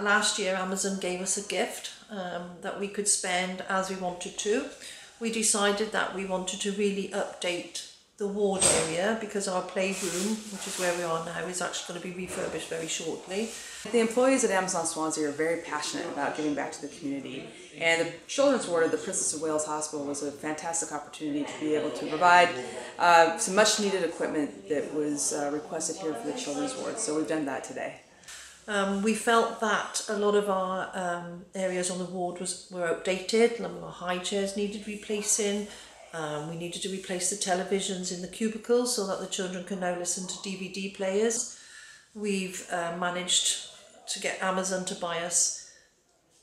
Last year, Amazon gave us a gift um, that we could spend as we wanted to. We decided that we wanted to really update the ward area because our playroom, which is where we are now, is actually going to be refurbished very shortly. The employees at Amazon Swansea are very passionate about giving back to the community, and the children's ward of the Princess of Wales Hospital was a fantastic opportunity to be able to provide uh, some much needed equipment that was uh, requested here for the children's ward. So we've done that today. Um, we felt that a lot of our um, areas on the ward was were outdated. a lot of our high chairs needed replacing. Um, we needed to replace the televisions in the cubicles so that the children can now listen to DVD players. We've uh, managed to get Amazon to buy us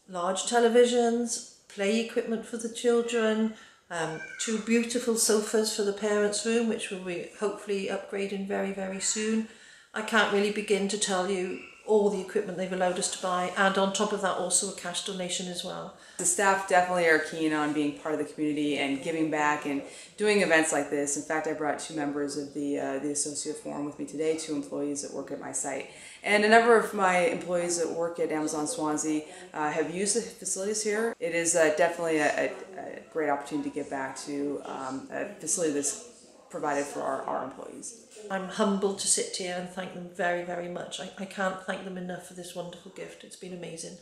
large televisions, play equipment for the children, um, two beautiful sofas for the parents' room, which we'll be hopefully upgrading very, very soon. I can't really begin to tell you all the equipment they've allowed us to buy, and on top of that, also a cash donation as well. The staff definitely are keen on being part of the community and giving back and doing events like this. In fact, I brought two members of the uh, the associate forum with me today, two employees that work at my site, and a number of my employees that work at Amazon Swansea uh, have used the facilities here. It is uh, definitely a, a, a, great opportunity to give back to um, a facility that's provided for our, our employees. I'm humbled to sit here and thank them very, very much. I, I can't thank them enough for this wonderful gift. It's been amazing.